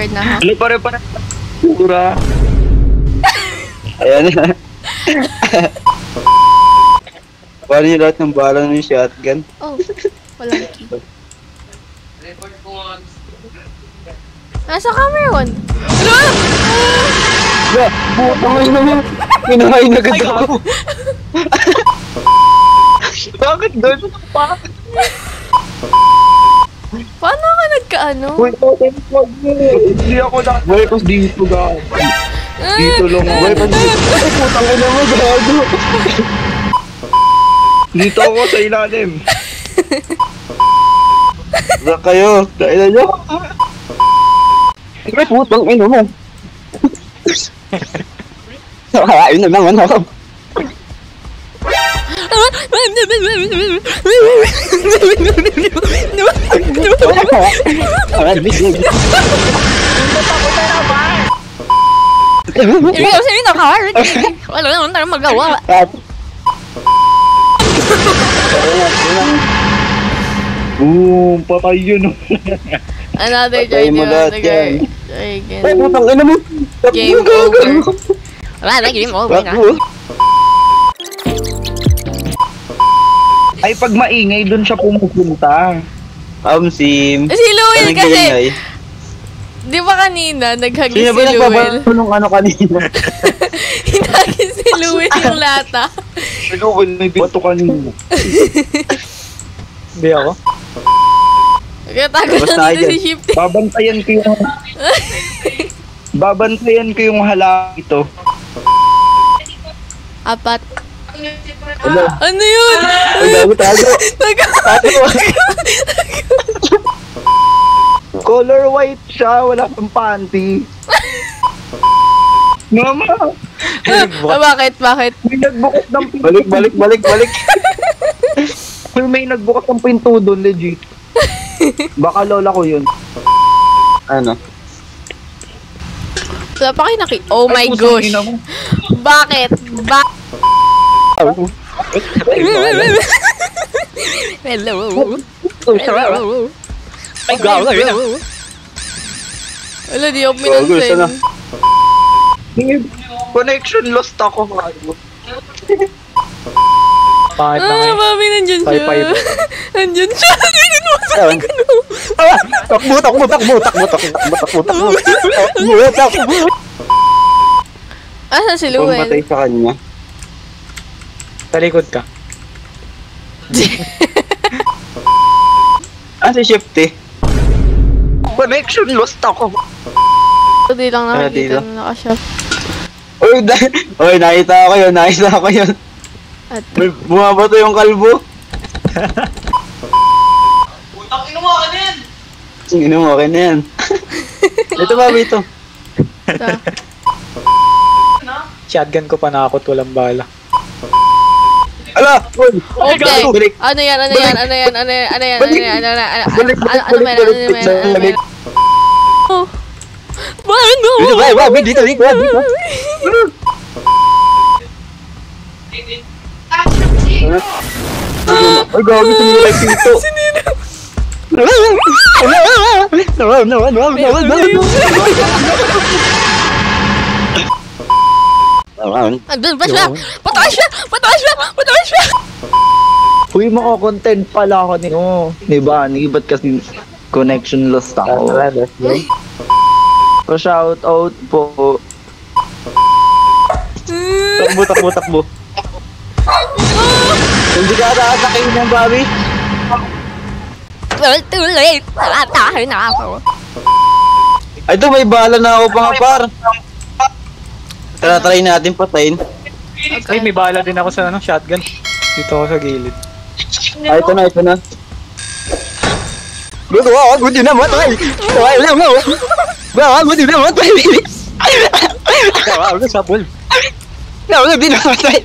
Scared na ako. Ano pare pare? Pura. Ayan na. Paano yung lahat ng bala ng shotgun? Oh, walang key. Nasa Cameron? Ano? Ba, butang ay naman. Pinakain agad ako. Bakit doon pa? Paano ka nagkaano? Uy, flag mo. Hindi ako na. Pas dito ga. Dito lang. Boy, pag Ay, putang ay naman, gago. Dito ako sa ilalim. Sa kayo, kailan nyo? Ay, putang ino mo. Nakakain na naman ako. Hindi ko sabihin na car. Wala naman tayong magawa. Boom, patay yun. Another lahat another try Ay, putang ino mo. Game over. Wala na, game over na. Ay, pag maingay, doon siya pumupunta. Um, sim. Si Luel kasi, di ba kanina, naghagis Sino si ba Luel? nagbabalo nung ano kanina? Hinagis si Luel yung lata. Pero wala may bato kanina. Hindi ako. Basta lang dito si Shifty. Babantayan ko yung... Babantayan ko yung hala ito. Apat. Ano? Ano yun? Ay, gago tago. Tago. Color white siya, wala pang panty. Mama, Ah, bakit? Bakit? may nagbukas ng pinto. Balik, balik, balik, balik. May, may nagbukas ng pinto doon, legit. Baka lola ko yun. Ano? Wala pa kayo naki... Oh my Ay, pusang gosh. mo. Bakit? Hello. Hello. Ay, gago na yun. Wala, di ako minansin. Connection lost ako. Pangit na Ah, mami, nandyan siya. Nandyan siya. Tingnan mo sa likod mo. Takbo, takbo, takbo, takbo, takbo, takbo, takbo, takbo. Takbo. Asa si Pumatay Luel? sa kanya. Sa likod ka. Ah, si Shifty. Connection lost ako. Di lang Ah, nakikita dito. na nakasya. Uy, Uy, nakita ko yun, nakita ko yun. At bumabato yung kalbo. Putang ino mo, ano yan? Sino mo, na yan. Ito ba, ito? Shotgun ko pa nakakot, walang bala. Ala! Uy! Okay. Balik! Ano yan? Ano yan? Ano yan? Ano yan? Ano yan? Ano Balik! yan? Ano yan? Ano Balik, ano- balik, ano balik, balik, Ano? Ano man? balik. Oh. Mo? Dito ba? Ba, dito, dito, dito. Ay, gagi, sumila yung pinto. Andun pa siya! Patay siya! Patay siya! Patay siya! Uy, makakontent pala ako ni oh. Ni ba't kasi connection lost ako? So, shout out po. Takbo, takbo, takbo. Hindi ka atatakin ng Bobby. Well, too late! Patay na ako! Ay, ito may bala na ako pa nga par. Tara, try natin patayin. Ay, may bala din ako sa ano, shotgun. Dito ako sa gilid. Ay, ito na, ito na. Gusto ako, gusto na matay. Ay, alam mo. Bawa, gusto na matay. Gago sa pool. Bawa, gusto na matay.